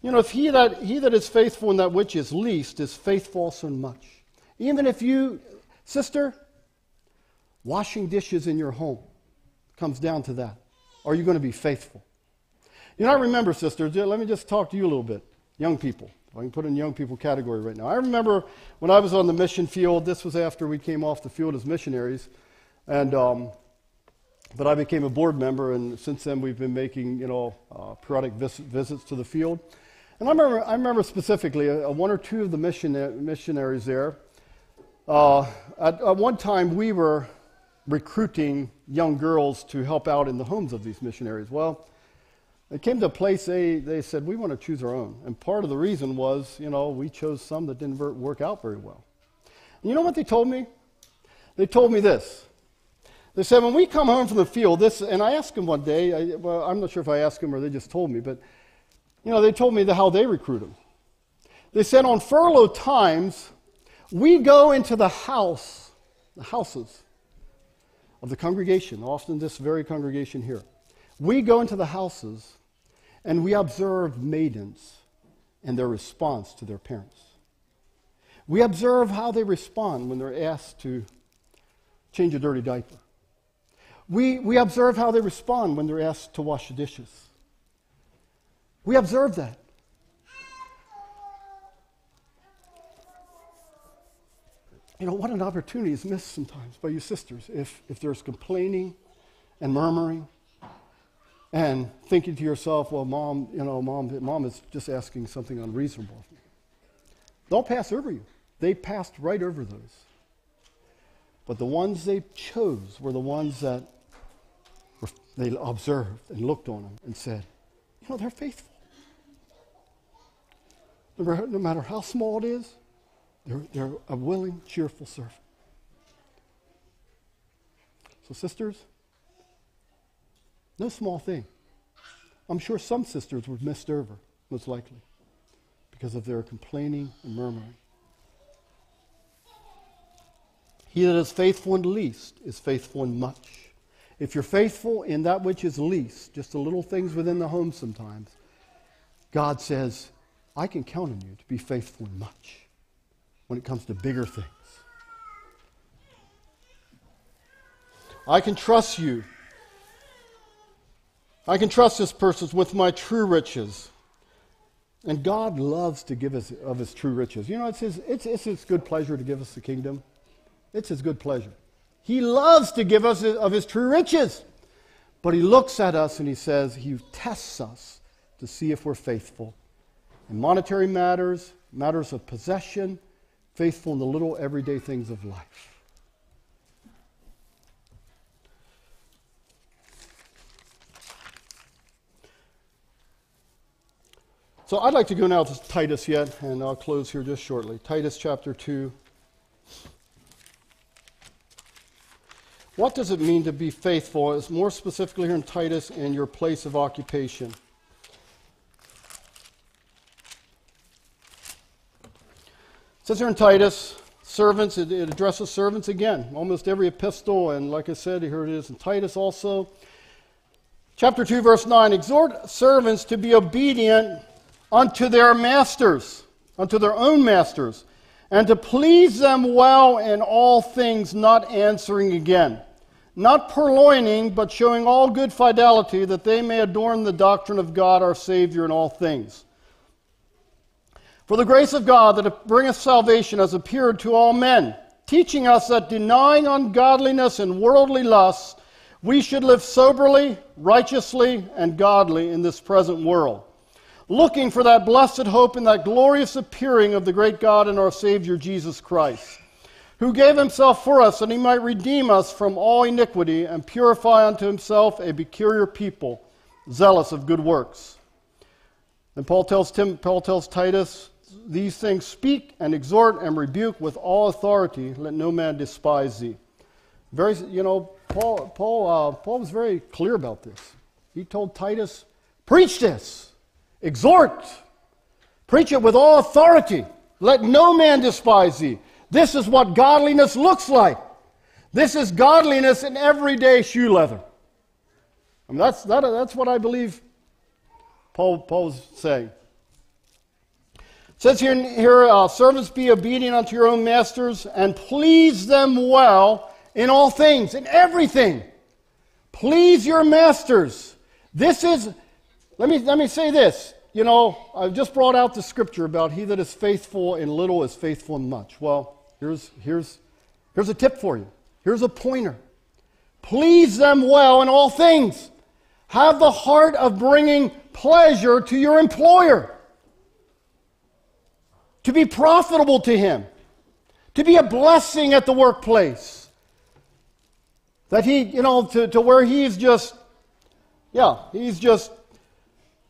you know, if he that, he that is faithful in that which is least is faithful also in much. Even if you, sister, washing dishes in your home comes down to that. Are you going to be faithful? You know, I remember, sisters, let me just talk to you a little bit. Young people. I can put in young people category right now. I remember when I was on the mission field, this was after we came off the field as missionaries, and um, but I became a board member, and since then we've been making, you know, uh, periodic vis- visits to the field. And I remember, I remember specifically uh, one or two of the mission- missionaries there. Uh, at, at one time, we were recruiting young girls to help out in the homes of these missionaries. Well, it came to a place they, they said, we want to choose our own. And part of the reason was, you know, we chose some that didn't work out very well. And you know what they told me? They told me this. They said, when we come home from the field, this, and I asked them one day, I, well, I'm not sure if I asked them or they just told me, but, you know, they told me the, how they recruit them. They said, on furlough times, we go into the house, the houses of the congregation, often this very congregation here. We go into the houses and we observe maidens and their response to their parents. We observe how they respond when they're asked to change a dirty diaper. We, we observe how they respond when they're asked to wash the dishes. We observe that. You know, what an opportunity is missed sometimes by you sisters if, if there's complaining and murmuring and thinking to yourself, well, mom, you know, mom, mom is just asking something unreasonable. They'll pass over you. They passed right over those. But the ones they chose were the ones that were, they observed and looked on them and said, you know, they're faithful. No matter, no matter how small it is, they're, they're a willing, cheerful servant. So, sisters, no small thing. I'm sure some sisters were missed over, most likely, because of their complaining and murmuring. He that is faithful in the least is faithful in much. If you're faithful in that which is least, just the little things within the home sometimes, God says, I can count on you to be faithful in much when it comes to bigger things. I can trust you. I can trust this person with my true riches. And God loves to give us of his true riches. You know, it's his, it's, it's his good pleasure to give us the kingdom. It's his good pleasure. He loves to give us of his true riches. But he looks at us and he says, he tests us to see if we're faithful in monetary matters, matters of possession, faithful in the little everyday things of life. So I'd like to go now to Titus yet, and I'll close here just shortly. Titus chapter 2. What does it mean to be faithful? It's more specifically here in Titus in your place of occupation. It says here in Titus, servants, it, it, addresses servants again. Almost every epistle, and like I said, here it is in Titus also. Chapter 2, verse 9 Exhort servants to be obedient unto their masters, unto their own masters, and to please them well in all things, not answering again, not purloining, but showing all good fidelity, that they may adorn the doctrine of God our Savior in all things. For the grace of God that bringeth salvation has appeared to all men, teaching us that denying ungodliness and worldly lusts, we should live soberly, righteously, and godly in this present world, looking for that blessed hope and that glorious appearing of the great God and our Savior Jesus Christ who gave himself for us, that he might redeem us from all iniquity and purify unto himself a peculiar people, zealous of good works. Then Paul tells, Tim, Paul tells Titus, These things speak and exhort and rebuke with all authority, let no man despise thee. Very, you know, Paul, Paul, uh, Paul was very clear about this. He told Titus, Preach this, exhort, preach it with all authority. Let no man despise thee. This is what godliness looks like. This is godliness in everyday shoe leather. I mean, that's, that, that's what I believe Paul, Paul was saying. It says here, here uh, servants be obedient unto your own masters and please them well in all things, in everything. Please your masters. This is, let me, let me say this. You know, I've just brought out the scripture about he that is faithful in little is faithful in much. Well, Here's, here's, here's a tip for you. Here's a pointer. Please them well in all things. Have the heart of bringing pleasure to your employer. To be profitable to him. To be a blessing at the workplace. That he, you know, to, to where he's just, yeah, he's just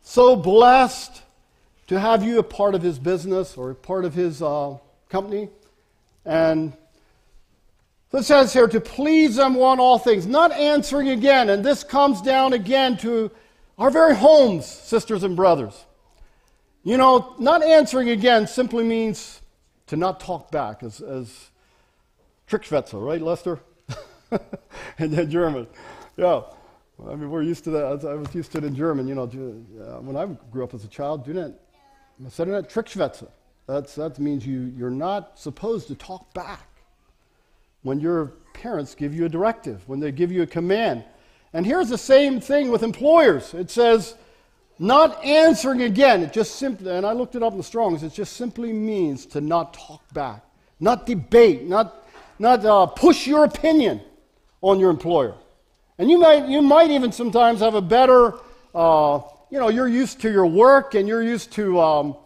so blessed to have you a part of his business or a part of his uh, company and it says here, to please them want all things, not answering again. And this comes down again to our very homes, sisters and brothers. You know, not answering again simply means to not talk back, as, as Trickschwätze, right, Lester? [laughs] and then German. Yeah. I mean, we're used to that. I was used to it in German. You know, when I grew up as a child, do not, said it Trickschwätze. That's, that means you, you're not supposed to talk back when your parents give you a directive, when they give you a command. And here's the same thing with employers. It says, not answering again. It just simply, and I looked it up in the Strongs, it just simply means to not talk back, not debate, not, not uh, push your opinion on your employer. And you might, you might even sometimes have a better, uh, you know, you're used to your work and you're used to um,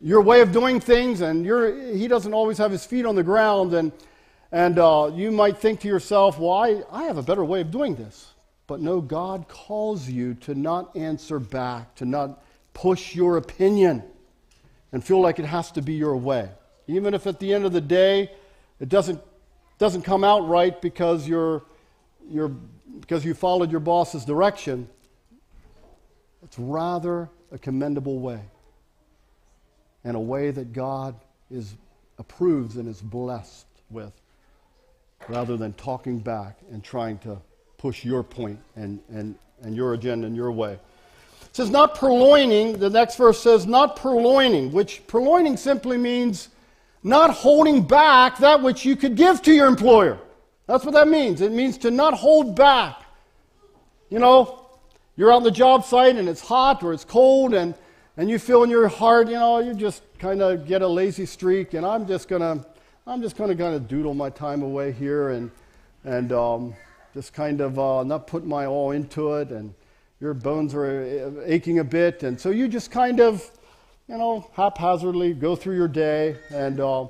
your way of doing things, and you're, he doesn't always have his feet on the ground. And, and uh, you might think to yourself, well, I, I have a better way of doing this. But no, God calls you to not answer back, to not push your opinion and feel like it has to be your way. Even if at the end of the day it doesn't, doesn't come out right because, you're, you're, because you followed your boss's direction, it's rather a commendable way and a way that God is approves and is blessed with, rather than talking back and trying to push your point and, and, and your agenda and your way. It says, not purloining, the next verse says, not purloining, which purloining simply means not holding back that which you could give to your employer. That's what that means. It means to not hold back. You know, you're on the job site and it's hot or it's cold and and you feel in your heart, you know, you just kind of get a lazy streak, and I'm just gonna, I'm just gonna kind of doodle my time away here, and and um, just kind of uh, not put my all into it, and your bones are uh, aching a bit, and so you just kind of, you know, haphazardly go through your day, and uh,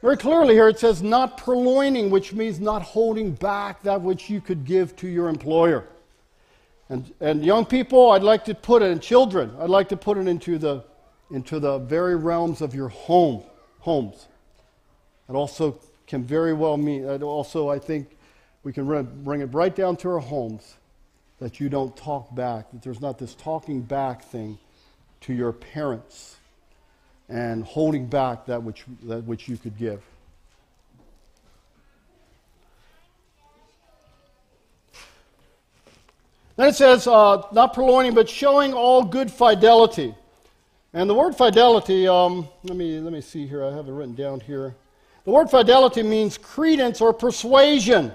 very clearly here it says not purloining, which means not holding back that which you could give to your employer. And, and young people, I'd like to put it, and children, I'd like to put it into the, into the very realms of your home, homes. It also can very well mean, it also, I think, we can bring it right down to our homes that you don't talk back, that there's not this talking back thing to your parents and holding back that which, that which you could give. Then it says, uh, not purloining, but showing all good fidelity. And the word fidelity, um, let, me, let me see here, I have it written down here. The word fidelity means credence or persuasion.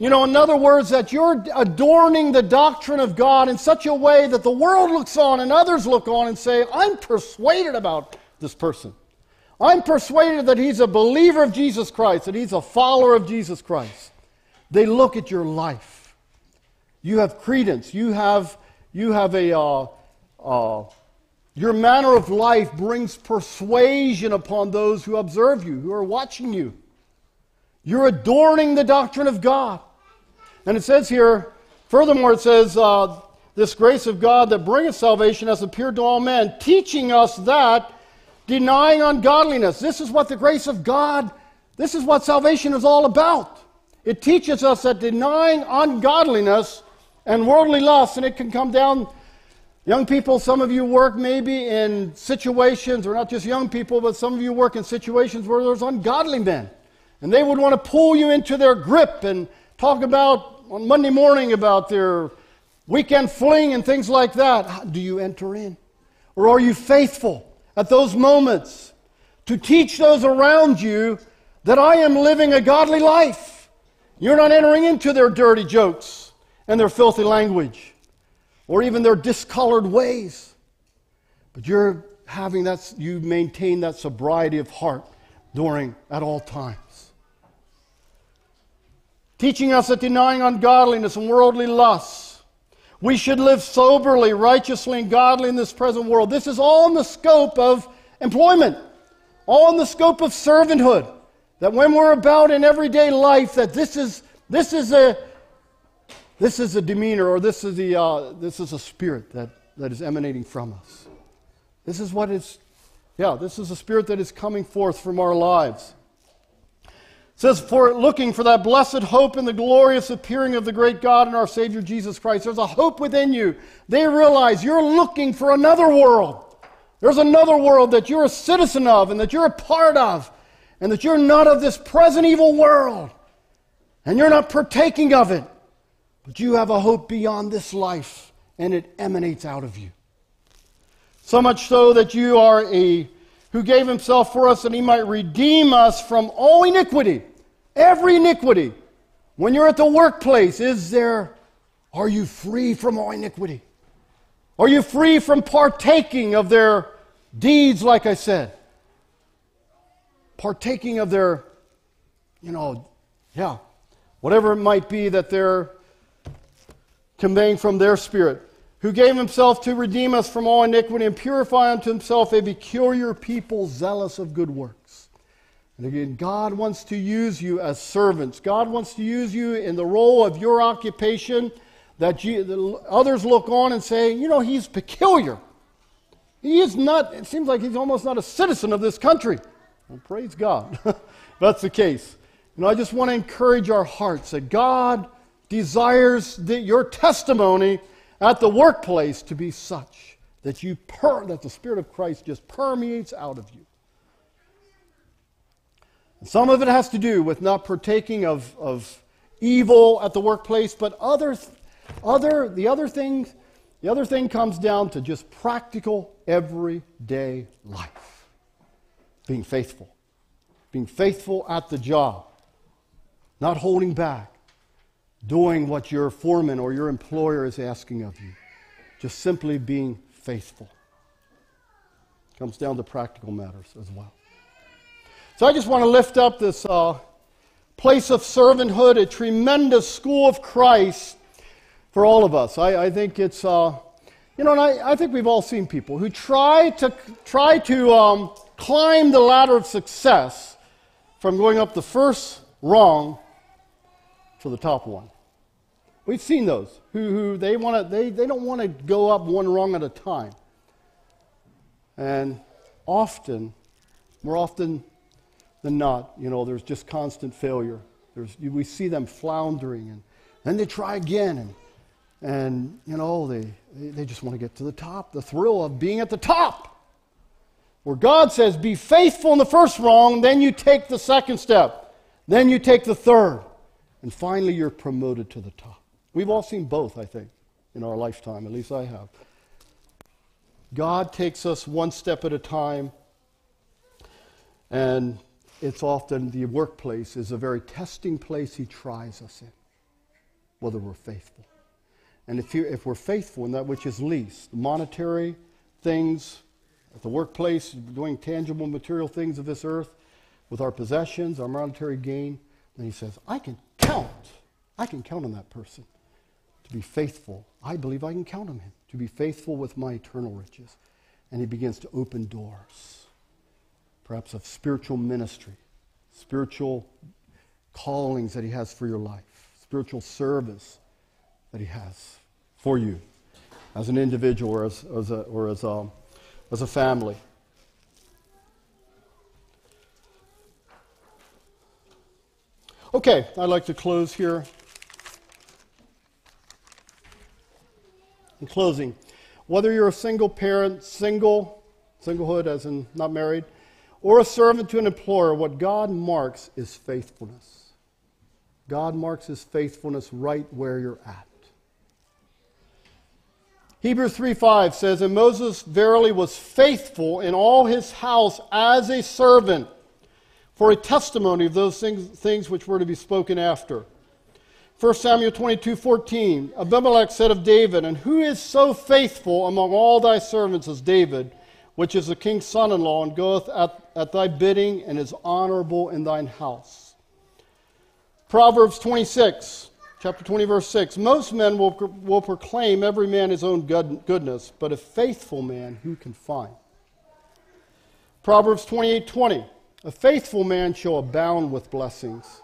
You know, in other words, that you're adorning the doctrine of God in such a way that the world looks on and others look on and say, I'm persuaded about this person. I'm persuaded that he's a believer of Jesus Christ, that he's a follower of Jesus Christ. They look at your life you have credence. You have, you have a, uh, uh, your manner of life brings persuasion upon those who observe you, who are watching you. You're adorning the doctrine of God. And it says here, furthermore, it says, uh, This grace of God that bringeth salvation has appeared to all men, teaching us that denying ungodliness. This is what the grace of God, this is what salvation is all about. It teaches us that denying ungodliness and worldly lust, and it can come down, young people, some of you work maybe in situations, or not just young people, but some of you work in situations where there's ungodly men. And they would want to pull you into their grip and talk about on Monday morning about their weekend fling and things like that. Do you enter in? Or are you faithful at those moments to teach those around you that I am living a godly life? You're not entering into their dirty jokes and their filthy language or even their discolored ways. But you're having that, you maintain that sobriety of heart during, at all times. Teaching us that denying ungodliness and worldly lusts, we should live soberly, righteously, and godly in this present world. This is all in the scope of employment, all in the scope of servanthood. That when we're about in everyday life, that this is, this is, a, this is a demeanor or this is, the, uh, this is a spirit that, that is emanating from us. This is what is, yeah, this is a spirit that is coming forth from our lives. Says, for looking for that blessed hope in the glorious appearing of the great God and our Savior Jesus Christ. There's a hope within you. They realize you're looking for another world. There's another world that you're a citizen of and that you're a part of and that you're not of this present evil world and you're not partaking of it, but you have a hope beyond this life and it emanates out of you. So much so that you are a who gave himself for us that he might redeem us from all iniquity, every iniquity. When you're at the workplace, is there are you free from all iniquity? Are you free from partaking of their deeds like I said? partaking of their, you know, yeah, whatever it might be that they're conveying from their spirit, who gave himself to redeem us from all iniquity and purify unto himself a peculiar people zealous of good works. And again, God wants to use you as servants. God wants to use you in the role of your occupation that you, others look on and say, you know, he's peculiar. He is not, it seems like he's almost not a citizen of this country. Well, praise God. [laughs] That's the case. Know, I just want to encourage our hearts that God desires that your testimony at the workplace to be such that you per, that the Spirit of Christ just permeates out of you. Some of it has to do with not partaking of, of evil at the workplace, but other, other, the other thing, the other thing comes down to just practical everyday life being faithful. Being faithful at the job, not holding back, doing what your foreman or your employer is asking of you. Just simply being faithful. Comes down to practical matters as well. So I just want to lift up this uh, place of servanthood, a tremendous school of Christ for all of us. I, I think it's, uh, you know, and I, I, think we've all seen people who try to try to um, climb the ladder of success from going up the first rung to the top one. We've seen those who, who they, wanna, they, they don't want to go up one rung at a time. And often, more often than not, you know, there's just constant failure. There's, we see them floundering, and then they try again, and, and you know, they, they just want to get to the top. The thrill of being at the top. Where God says, be faithful in the first wrong, then you take the second step, then you take the third, and finally you're promoted to the top. We've all seen both, I think, in our lifetime, at least I have. God takes us one step at a time, and it's often the workplace is a very testing place He tries us in, whether we're faithful. And if, you, if we're faithful in that which is least, the monetary things, at the workplace, doing tangible material things of this earth with our possessions, our monetary gain, then he says, I can count. I can count on that person to be faithful. I believe I can count on him to be faithful with my eternal riches. And he begins to open doors, perhaps of spiritual ministry, spiritual callings that He has for your life, spiritual service that He has for you as an individual or as, as a, or as a, as a family. Okay, I'd like to close here. In closing, whether you're a single parent, single, singlehood as in not married, or a servant to an employer, what God marks is faithfulness. God marks his faithfulness right where you're at. Hebrews 3:5 says, And Moses verily was faithful in all his house as a servant for a testimony of those things, things which were to be spoken after. 1 Samuel 22:14 Abimelech said of David, And who is so faithful among all thy servants as David, which is the king's son in law, and goeth at, at thy bidding, and is honorable in thine house? Proverbs 26, chapter 20, verse 6. Most men will, will proclaim every man his own good, goodness, but a faithful man who can find? Proverbs 28 20. A faithful man shall abound with blessings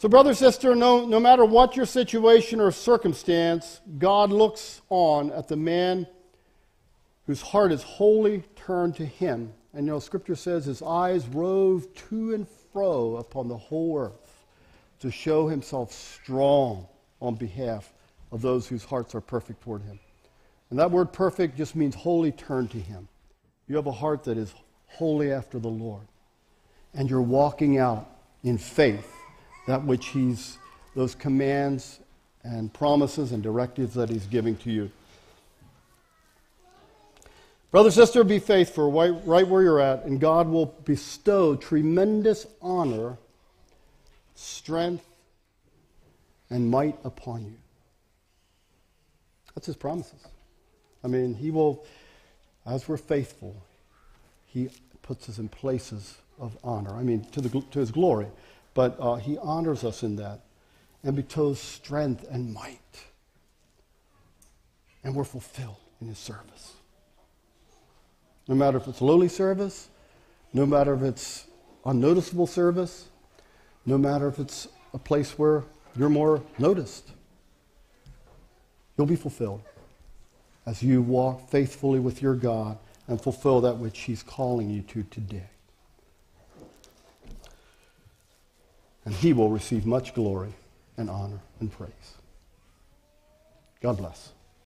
so, brother, sister, no, no matter what your situation or circumstance, God looks on at the man whose heart is wholly turned to Him. And you know, Scripture says his eyes rove to and fro upon the whole earth to show Himself strong on behalf of those whose hearts are perfect toward Him. And that word perfect just means wholly turned to Him. You have a heart that is wholly after the Lord. And you're walking out in faith that which He's, those commands and promises and directives that He's giving to you. Brother, sister, be faithful right, where you're at, and God will bestow tremendous honor, strength, and might upon you. That's His promises. I mean, He will, as we're faithful, He puts us in places of honor. I mean, to, the, to His glory. But uh, he honors us in that and bestows strength and might. And we're fulfilled in his service. No matter if it's lowly service, no matter if it's unnoticeable service, no matter if it's a place where you're more noticed, you'll be fulfilled as you walk faithfully with your God and fulfill that which he's calling you to today. and he will receive much glory and honor and praise. God bless.